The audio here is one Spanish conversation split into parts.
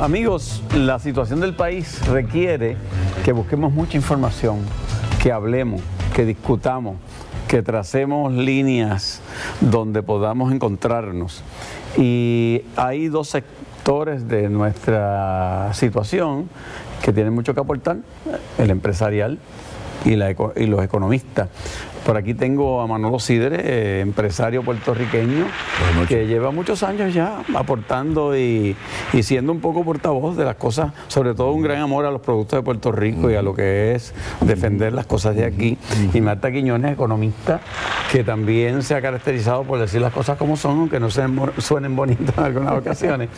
Amigos, la situación del país requiere que busquemos mucha información, que hablemos, que discutamos, que tracemos líneas donde podamos encontrarnos. Y hay dos sectores de nuestra situación que tienen mucho que aportar, el empresarial y, y los economistas. Por aquí tengo a Manolo Sidre, eh, empresario puertorriqueño, que lleva muchos años ya aportando y, siendo un poco portavoz de las cosas, sobre todo un gran amor a los productos de Puerto Rico y a lo que es defender las cosas de aquí. Y Marta Quiñones, economista, que también se ha caracterizado por decir las cosas como son, aunque no suenen bonitas en algunas ocasiones.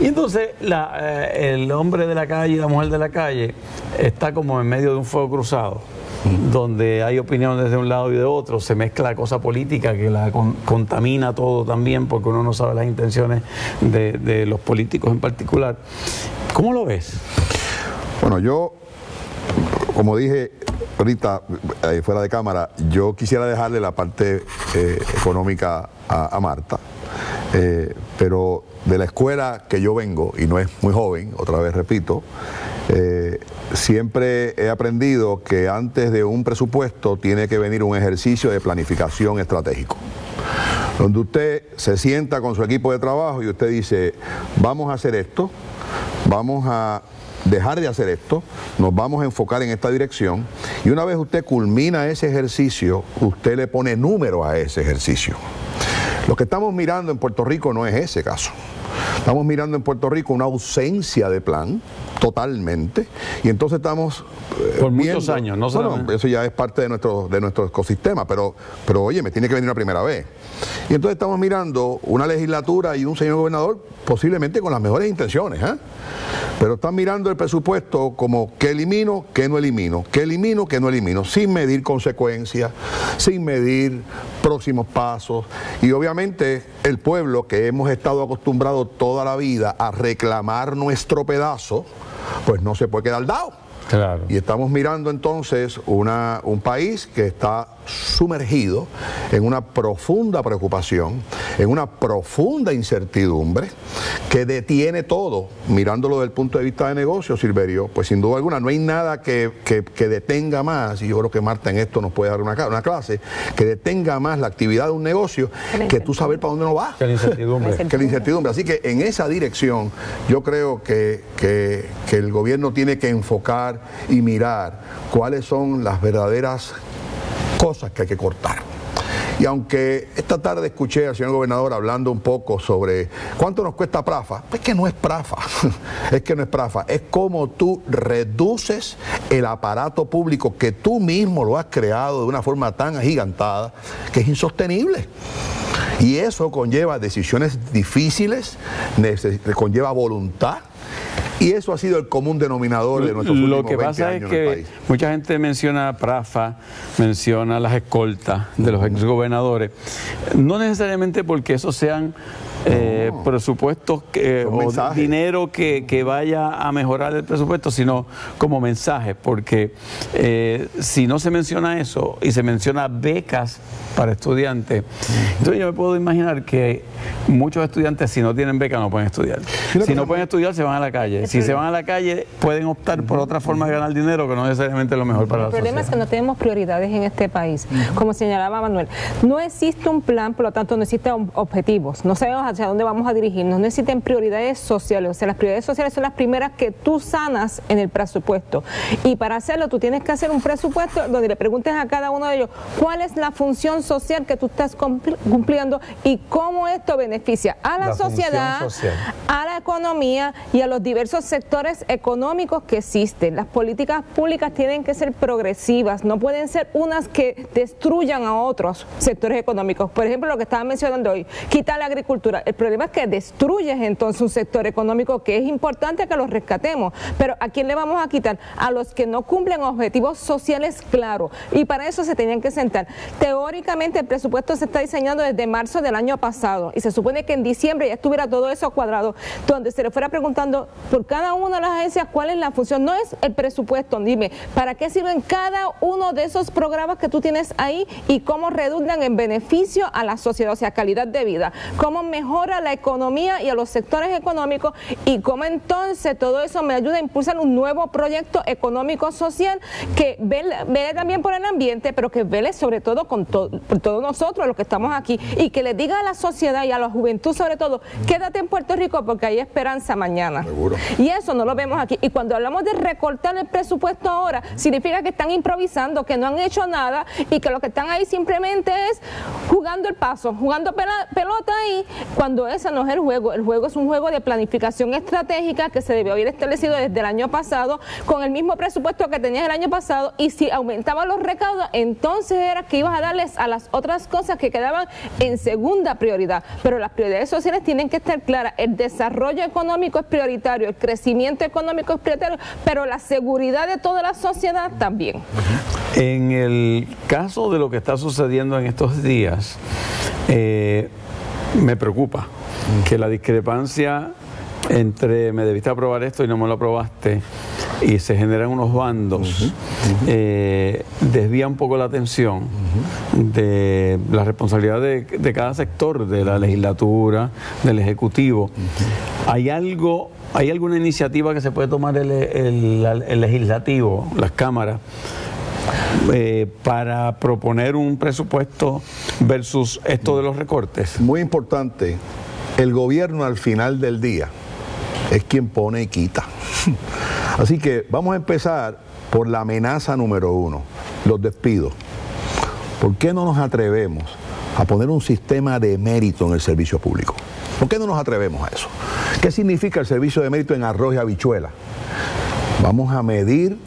Y entonces eh, el hombre de la calle y la mujer de la calle está como en medio de un fuego cruzado donde hay opiniones de un lado y de otro, se mezcla la cosa política que la contamina todo también, porque uno no sabe las intenciones de, los políticos en particular. ¿Cómo lo ves? Bueno, yo, como dije ahorita eh, fuera de cámara, yo quisiera dejarle la parte eh, económica a, Marta, eh, pero de la escuela que yo vengo, y no es muy joven, otra vez repito, eh, siempre he aprendido que antes de un presupuesto tiene que venir un ejercicio de planificación estratégico, donde usted se sienta con su equipo de trabajo y usted dice, vamos a hacer esto, vamos a dejar de hacer esto, nos vamos a enfocar en esta dirección y una vez usted culmina ese ejercicio, usted le pone número a ese ejercicio. Lo que estamos mirando en Puerto Rico no es ese caso. Estamos mirando en Puerto Rico una ausencia de plan, totalmente, y entonces estamos... Eh, Por muchos años, no bueno, Eso ya es parte de nuestro, de nuestro ecosistema, pero, pero oye, me tiene que venir una primera vez. Y entonces estamos mirando una legislatura y un señor gobernador posiblemente con las mejores intenciones, ¿eh? pero están mirando el presupuesto como que elimino, que no elimino, que elimino, que no elimino, sin medir consecuencias, sin medir próximos pasos. Y obviamente el pueblo que hemos estado acostumbrado toda la vida a reclamar nuestro pedazo, pues no se puede quedar dado. Y estamos mirando entonces una, un país que está sumergido en una profunda preocupación, en una profunda incertidumbre que detiene todo, mirándolo desde el punto de vista de negocio, Silverio, pues sin duda alguna no hay nada que, detenga más, y yo creo que Marta en esto nos puede dar una, una clase, que detenga más la actividad de un negocio que tú saber para dónde no va. Que la incertidumbre. Que la incertidumbre. Así que en esa dirección yo creo que, que el gobierno tiene que enfocar y mirar cuáles son las verdaderas cosas que hay que cortar. Y aunque esta tarde escuché al señor gobernador hablando un poco sobre cuánto nos cuesta Prafa, es que no es Prafa, es que no es Prafa, es como tú reduces el aparato público que tú mismo lo has creado de una forma tan agigantada que es insostenible. Y eso conlleva decisiones difíciles, conlleva voluntad y eso ha sido el común denominador de nuestros últimos Lo que pasa es que mucha gente menciona Prafa, menciona las escoltas de los exgobernadores, no necesariamente porque esos sean eh, presupuestos que, o dinero que, vaya a mejorar el presupuesto, sino como mensaje, porque eh, si no se menciona eso y se menciona becas para estudiantes, entonces yo me puedo imaginar que muchos estudiantes si no tienen beca no pueden estudiar. Si no pueden estudiar se van a la calle. Si se van a la calle pueden optar por otra forma de ganar dinero que no necesariamente es lo mejor para la sociedad. El problema es que no tenemos prioridades en este país. Como señalaba Manuel, no existe un plan, por lo tanto no existen objetivos. No sabemos hacia dónde vamos a dirigirnos. No existen prioridades sociales. O sea, las prioridades sociales son las primeras que tú sanas en el presupuesto. Y para hacerlo tú tienes que hacer un presupuesto donde le preguntes a cada uno de ellos cuál es la función social que tú estás cumpliendo y cómo esto beneficia a la, sociedad, a la economía y a los diversos sectores económicos que existen. Las políticas públicas tienen que ser progresivas, no pueden ser unas que destruyan a otros sectores económicos. Por ejemplo, lo que estaba mencionando hoy, quitar la agricultura. El problema es que destruyes entonces un sector económico que es importante que lo rescatemos. Pero ¿a quién le vamos a quitar? A los que no cumplen objetivos sociales claros. Y para eso se tenían que sentar. Teóricamente el presupuesto se está diseñando desde marzo del año pasado y se supone que en diciembre ya estuviera todo eso cuadrado, donde se le fuera preguntando por cada una de las agencias cuál es la función. No es el presupuesto, dime, ¿para qué sirven cada uno de esos programas que tú tienes ahí y cómo redundan en beneficio a la sociedad, o sea, calidad de vida? ¿Cómo mejor mejora la economía y a los sectores económicos y cómo entonces todo eso me ayuda a impulsar un nuevo proyecto económico social que vele, también por el ambiente, pero que vele sobre todo con por todos nosotros los que estamos aquí y que le diga a la sociedad y a la juventud sobre todo, quédate en Puerto Rico porque hay esperanza mañana. Y eso no lo vemos aquí. Y cuando hablamos de recortar el presupuesto ahora, significa que están improvisando, que no han hecho nada y que lo que están ahí simplemente es jugando el paso, jugando pelota ahí, cuando ese no es el juego. El juego es un juego de planificación estratégica que se debió haber establecido desde el año pasado con el mismo presupuesto que tenías el año pasado y si aumentaban los recaudos, entonces era que ibas a darles a las otras cosas que quedaban en segunda prioridad. Pero las prioridades sociales tienen que estar claras. El desarrollo económico es prioritario, el crecimiento económico es prioritario, pero la seguridad de toda la sociedad también. En el caso de lo que está sucediendo en estos días, eh, me preocupa que la discrepancia entre me debiste aprobar esto y no me lo aprobaste y se generan unos bandos, eh, desvía un poco la atención de la responsabilidad de, cada sector, de la legislatura, del Ejecutivo. ¿Hay algo, hay alguna iniciativa que se puede tomar el, legislativo, las cámaras? Eh, para proponer un presupuesto versus esto de los recortes? Muy importante, el gobierno al final del día es quien pone y quita. Así que vamos a empezar por la amenaza número uno, los despidos. ¿Por qué no nos atrevemos a poner un sistema de mérito en el servicio público? ¿Por qué no nos atrevemos a eso? ¿Qué significa el servicio de mérito en arroz y habichuela? Vamos a medir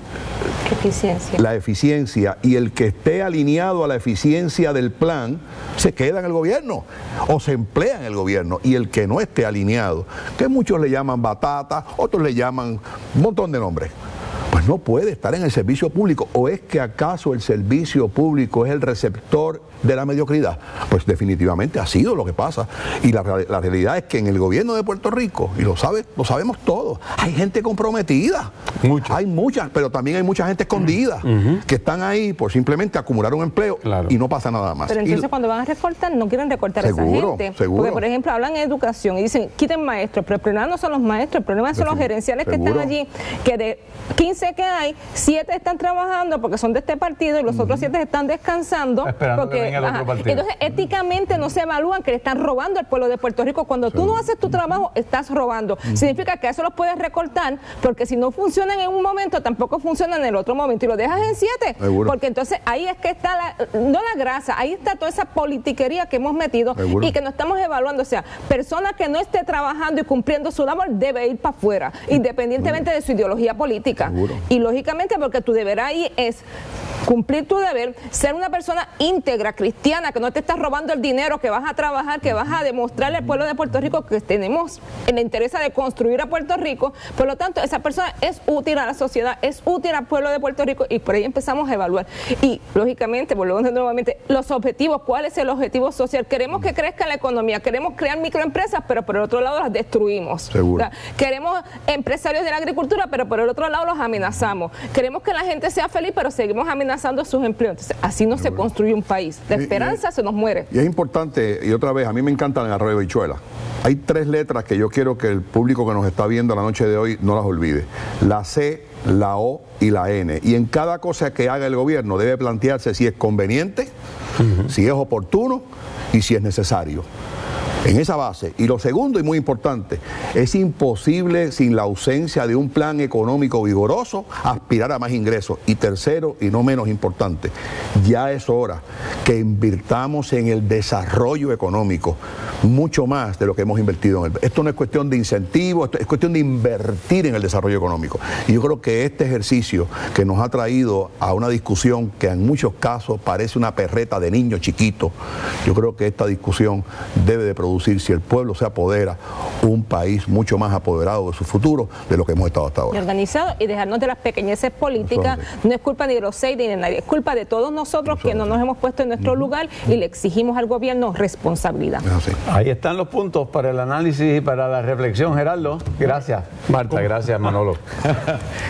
la eficiencia y el que esté alineado a la eficiencia del plan se queda en el gobierno o se emplea en el gobierno. Y el que no esté alineado, que muchos le llaman batata, otros le llaman un montón de nombres, pues no puede estar en el servicio público. O es que acaso el servicio público es el receptor de la mediocridad? Pues definitivamente ha sido lo que pasa. Y la, realidad es que en el gobierno de Puerto Rico, y lo, sabe, lo sabemos todos, hay gente comprometida. Hay muchas, pero también hay mucha gente escondida que están ahí por simplemente acumular un empleo y no pasa nada más. Pero entonces cuando van a recortar, no quieren recortar a esa gente. Porque, por ejemplo, hablan de educación y dicen, quiten maestros, pero el problema no son los maestros, el problema son los gerenciales que están allí, que de 15 que hay, 7 están trabajando porque son de este partido y los otros 7 están descansando porque entonces, éticamente no se evalúan que le están robando al pueblo de Puerto Rico. Cuando tú no haces tu trabajo, estás robando. Significa que eso lo puedes recortar, porque si no funcionan en un momento, tampoco funcionan en el otro momento. Y lo dejas en siete. Porque entonces ahí es que está, la, no la grasa, ahí está toda esa politiquería que hemos metido y que no estamos evaluando. O sea, persona que no esté trabajando y cumpliendo su labor debe ir para afuera, independientemente de su ideología política. Y lógicamente, porque tu deber ahí es cumplir tu deber, ser una persona íntegra, cristiana, que no te estás robando el dinero, que vas a trabajar, que vas a demostrarle al pueblo de Puerto Rico que tenemos en la interés de construir a Puerto Rico. Por lo tanto, esa persona es útil a la sociedad, es útil al pueblo de Puerto Rico y por ahí empezamos a evaluar. Y lógicamente, volvemos nuevamente, los objetivos, ¿cuál es el objetivo social? Queremos que crezca la economía, queremos crear microempresas, pero por el otro lado las destruimos. queremos empresarios de la agricultura, pero por el otro lado los amenazamos. Queremos que la gente sea feliz, pero seguimos amenazando sus empleos. Entonces, así no se construye un país. La esperanza se nos muere. Y es importante, y otra vez, a mí me encanta el arroyo de bichuela. Hay tres letras que yo quiero que el público que nos está viendo la noche de hoy no las olvide. La C, la O y la N. Y en cada cosa que haga el gobierno debe plantearse si es conveniente, si es oportuno y si es necesario en esa base. Y lo segundo y muy importante, es imposible sin la ausencia de un plan económico vigoroso aspirar a más ingresos. Y tercero y no menos importante, ya es hora que invirtamos en el desarrollo económico mucho más de lo que hemos invertido en el... Esto no es cuestión de incentivos, es cuestión de invertir en el desarrollo económico. Y yo creo que este ejercicio que nos ha traído a una discusión que en muchos casos parece una perreta de niño chiquito, yo creo que esta discusión debe de producir si el pueblo se apodera, un país mucho más apoderado de su futuro de lo que hemos estado hasta ahora. Y organizado y dejarnos de las pequeñeces políticas, no es culpa ni de los seis ni de nadie, es culpa de todos nosotros que no nos hemos puesto en nuestro lugar y le exigimos al gobierno responsabilidad. Ahí están los puntos para el análisis y para la reflexión, Gerardo. Gracias, Marta, gracias, Manolo.